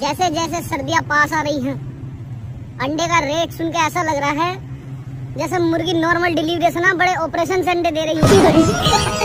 जैसे जैसे सर्दियाँ पास आ रही हैं, अंडे का रेट सुन के ऐसा लग रहा है जैसे मुर्गी नॉर्मल डिलीवरी से ना बड़े ऑपरेशन से अंडे दे रही है।